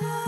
Ooh.